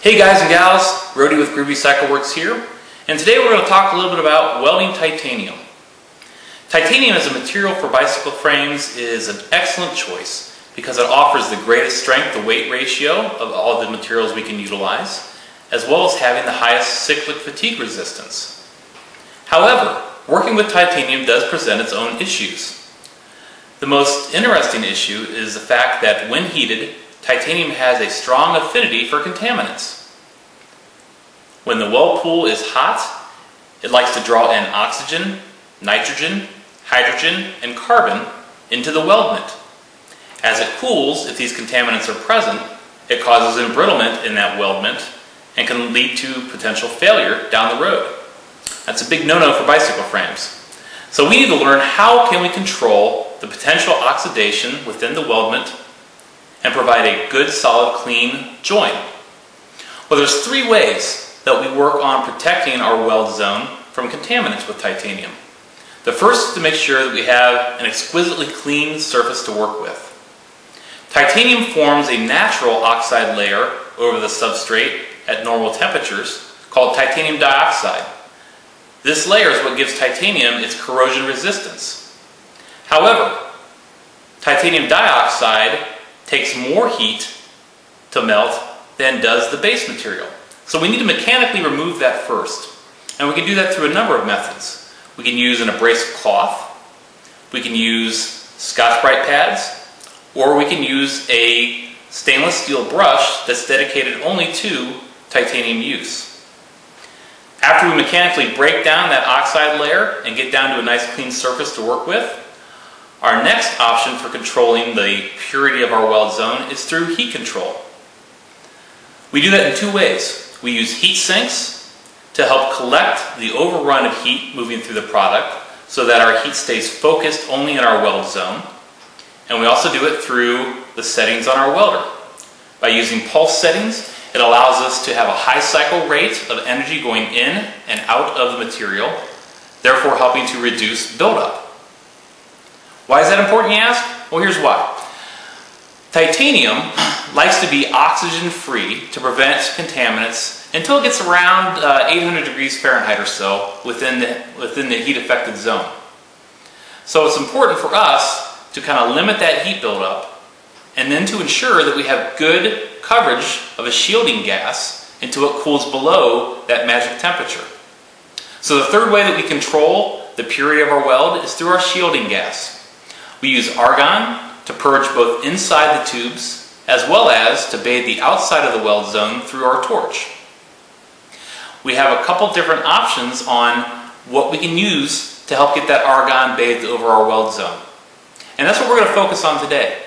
Hey guys and gals, Rody with Groovy Cycleworks here, and today we're going to talk a little bit about welding titanium. Titanium as a material for bicycle frames is an excellent choice because it offers the greatest strength to weight ratio of all the materials we can utilize, as well as having the highest cyclic fatigue resistance. However, working with titanium does present its own issues. The most interesting issue is the fact that when heated, titanium has a strong affinity for contaminants. When the weld pool is hot, it likes to draw in oxygen, nitrogen, hydrogen, and carbon into the weldment. As it cools, if these contaminants are present, it causes embrittlement in that weldment and can lead to potential failure down the road. That's a big no-no for bicycle frames. So we need to learn how can we control the potential oxidation within the weldment and provide a good, solid, clean joint. Well, there's three ways that we work on protecting our weld zone from contaminants with titanium. The first is to make sure that we have an exquisitely clean surface to work with. Titanium forms a natural oxide layer over the substrate at normal temperatures called titanium dioxide. This layer is what gives titanium its corrosion resistance. However, titanium dioxide takes more heat to melt than does the base material. So we need to mechanically remove that first. And we can do that through a number of methods. We can use an abrasive cloth, we can use Scotch-Brite pads, or we can use a stainless steel brush that's dedicated only to titanium use. After we mechanically break down that oxide layer and get down to a nice clean surface to work with, our next option for controlling the purity of our weld zone is through heat control. We do that in two ways. We use heat sinks to help collect the overrun of heat moving through the product so that our heat stays focused only in our weld zone. And we also do it through the settings on our welder. By using pulse settings, it allows us to have a high cycle rate of energy going in and out of the material, therefore helping to reduce buildup. Why is that important, you ask? Well, here's why. Titanium likes to be oxygen free to prevent contaminants until it gets around uh, 800 degrees Fahrenheit or so within the, within the heat affected zone. So it's important for us to kind of limit that heat buildup and then to ensure that we have good coverage of a shielding gas until it cools below that magic temperature. So the third way that we control the purity of our weld is through our shielding gas. We use argon to purge both inside the tubes as well as to bathe the outside of the weld zone through our torch. We have a couple different options on what we can use to help get that argon bathed over our weld zone. And that's what we're going to focus on today.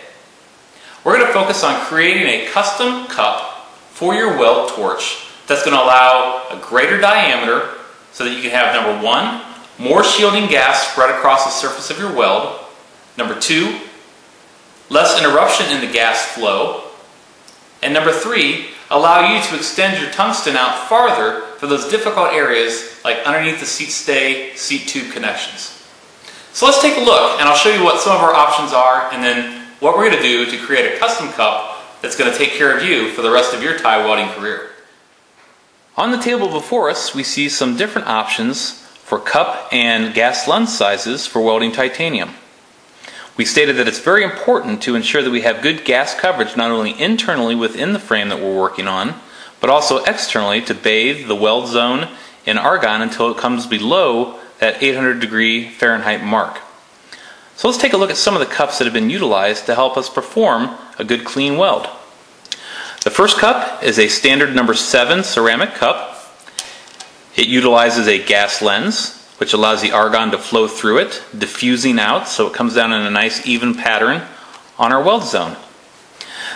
We're going to focus on creating a custom cup for your weld torch that's going to allow a greater diameter so that you can have number one, more shielding gas spread across the surface of your weld, Number two, less interruption in the gas flow. And number three, allow you to extend your tungsten out farther for those difficult areas like underneath the seat stay, seat tube connections. So let's take a look and I'll show you what some of our options are and then what we're going to do to create a custom cup that's going to take care of you for the rest of your Ti welding career. On the table before us we see some different options for cup and gas lens sizes for welding titanium. We stated that it's very important to ensure that we have good gas coverage not only internally within the frame that we're working on, but also externally to bathe the weld zone in argon until it comes below that 800 degree Fahrenheit mark. So let's take a look at some of the cups that have been utilized to help us perform a good clean weld. The first cup is a standard number 7 ceramic cup. It utilizes a gas lens which allows the argon to flow through it, diffusing out so it comes down in a nice even pattern on our weld zone.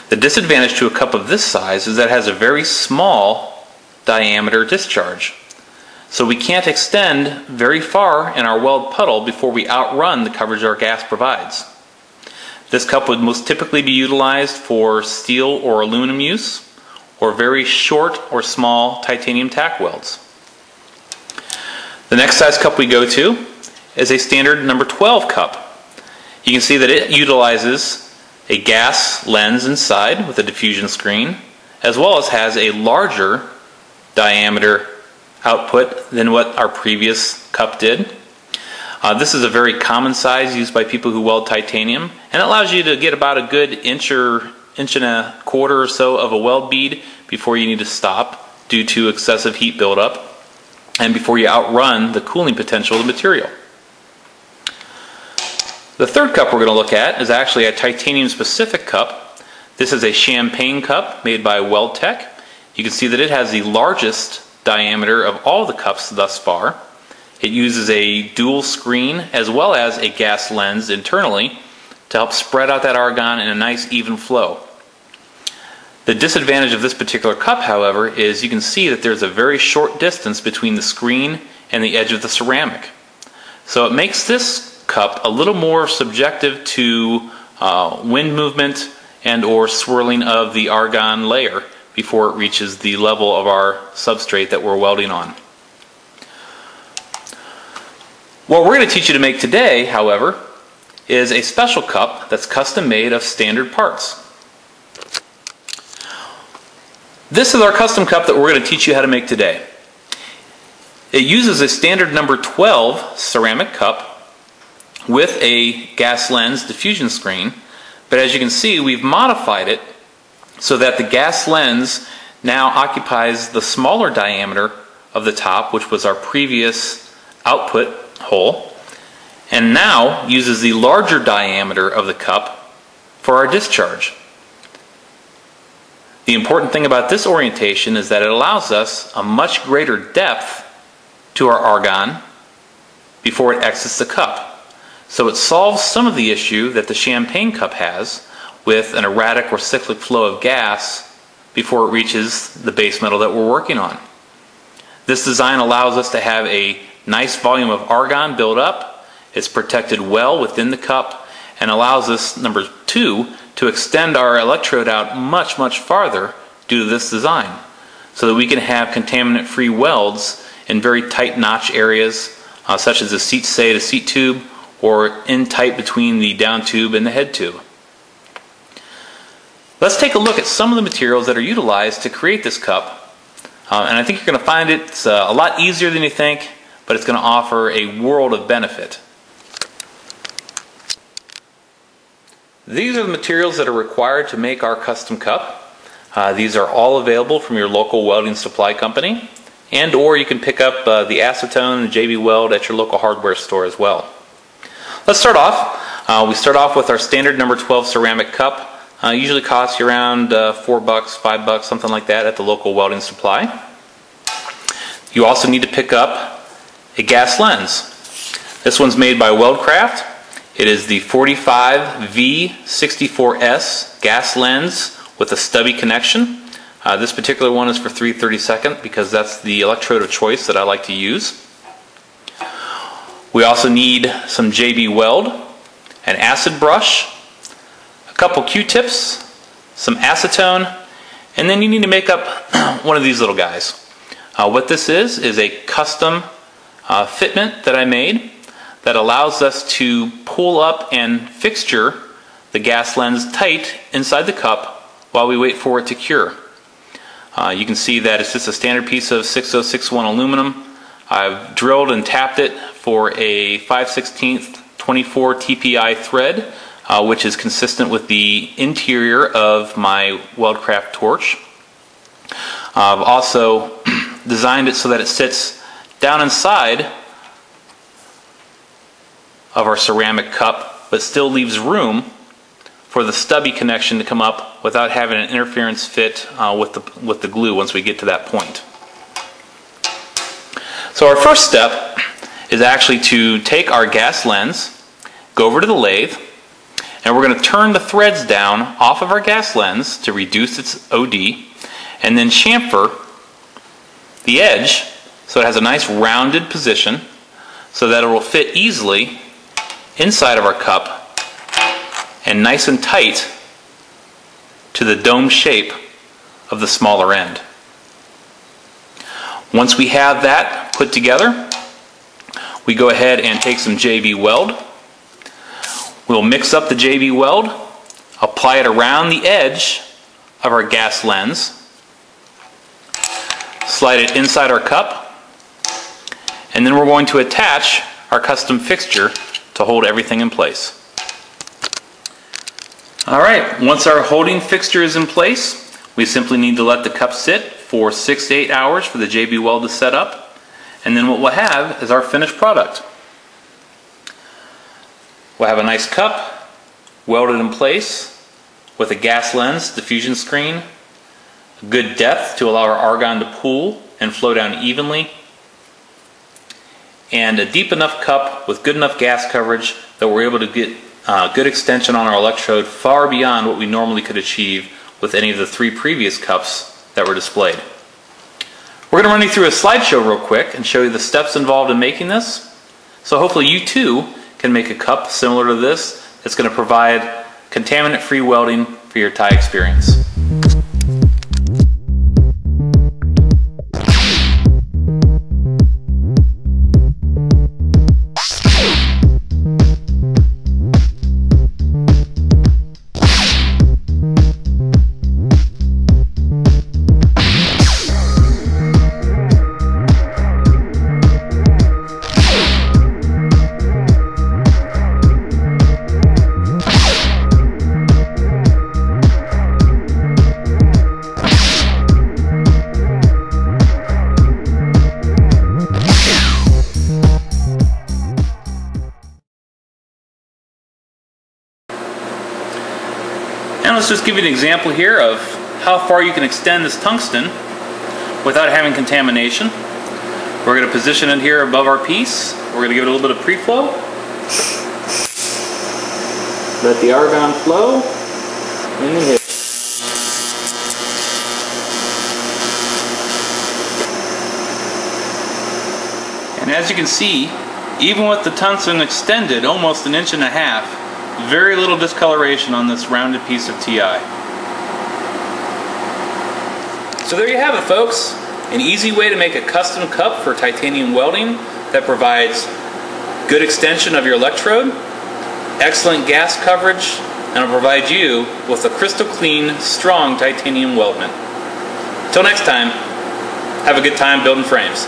The disadvantage to a cup of this size is that it has a very small diameter discharge. So we can't extend very far in our weld puddle before we outrun the coverage our gas provides. This cup would most typically be utilized for steel or aluminum use, or very short or small titanium tack welds. The next size cup we go to is a standard number 12 cup. You can see that it utilizes a gas lens inside with a diffusion screen, as well as has a larger diameter output than what our previous cup did. Uh, this is a very common size used by people who weld titanium and it allows you to get about a good inch or inch and a quarter or so of a weld bead before you need to stop due to excessive heat buildup and before you outrun the cooling potential of the material. The third cup we're going to look at is actually a titanium specific cup. This is a champagne cup made by Weldtech. You can see that it has the largest diameter of all the cups thus far. It uses a dual screen as well as a gas lens internally to help spread out that argon in a nice even flow. The disadvantage of this particular cup, however, is you can see that there's a very short distance between the screen and the edge of the ceramic. So it makes this cup a little more subjective to uh, wind movement and or swirling of the argon layer before it reaches the level of our substrate that we're welding on. What we're going to teach you to make today, however, is a special cup that's custom made of standard parts. This is our custom cup that we're going to teach you how to make today. It uses a standard number 12 ceramic cup with a gas lens diffusion screen. But as you can see, we've modified it so that the gas lens now occupies the smaller diameter of the top, which was our previous output hole, and now uses the larger diameter of the cup for our discharge. The important thing about this orientation is that it allows us a much greater depth to our argon before it exits the cup. So it solves some of the issue that the champagne cup has with an erratic or cyclic flow of gas before it reaches the base metal that we're working on. This design allows us to have a nice volume of argon build up. It's protected well within the cup and allows us, number two, to extend our electrode out much, much farther due to this design so that we can have contaminant free welds in very tight notch areas uh, such as the seat stay to seat tube or in tight between the down tube and the head tube. Let's take a look at some of the materials that are utilized to create this cup. Uh, and I think you're going to find it's uh, a lot easier than you think, but it's going to offer a world of benefit. These are the materials that are required to make our custom cup. Uh, these are all available from your local welding supply company and or you can pick up uh, the acetone and JB Weld at your local hardware store as well. Let's start off. Uh, we start off with our standard number 12 ceramic cup. Uh, usually costs you around uh, four bucks, five bucks, something like that at the local welding supply. You also need to pick up a gas lens. This one's made by Weldcraft. It is the 45V64S gas lens with a stubby connection. Uh, this particular one is for 332nd because that's the electrode of choice that I like to use. We also need some JB Weld, an acid brush, a couple Q-tips, some acetone, and then you need to make up one of these little guys. Uh, what this is, is a custom uh, fitment that I made that allows us to pull up and fixture the gas lens tight inside the cup while we wait for it to cure. Uh, you can see that it's just a standard piece of 6061 aluminum. I've drilled and tapped it for a 5 16th 24 TPI thread, uh, which is consistent with the interior of my Weldcraft torch. I've also designed it so that it sits down inside of our ceramic cup, but still leaves room for the stubby connection to come up without having an interference fit uh, with, the, with the glue once we get to that point. So our first step is actually to take our gas lens, go over to the lathe, and we're going to turn the threads down off of our gas lens to reduce its OD, and then chamfer the edge so it has a nice rounded position so that it will fit easily inside of our cup and nice and tight to the dome shape of the smaller end. Once we have that put together, we go ahead and take some JB Weld. We'll mix up the JB Weld, apply it around the edge of our gas lens, slide it inside our cup, and then we're going to attach our custom fixture to hold everything in place. All right, once our holding fixture is in place, we simply need to let the cup sit for six to eight hours for the JB Weld to set up, and then what we'll have is our finished product. We'll have a nice cup, welded in place, with a gas lens diffusion screen, a good depth to allow our argon to pool and flow down evenly, and a deep enough cup with good enough gas coverage that we're able to get uh, good extension on our electrode far beyond what we normally could achieve with any of the three previous cups that were displayed. We're going to run you through a slideshow real quick and show you the steps involved in making this. So hopefully you too can make a cup similar to this that's going to provide contaminant-free welding for your Ti experience. Let's just give you an example here of how far you can extend this tungsten without having contamination. We're going to position it here above our piece. We're going to give it a little bit of pre-flow. Let the argon flow in the hip. And as you can see, even with the tungsten extended almost an inch and a half, very little discoloration on this rounded piece of TI. So there you have it folks. An easy way to make a custom cup for titanium welding that provides good extension of your electrode, excellent gas coverage, and will provide you with a crystal clean, strong titanium weldment. Until next time, have a good time building frames.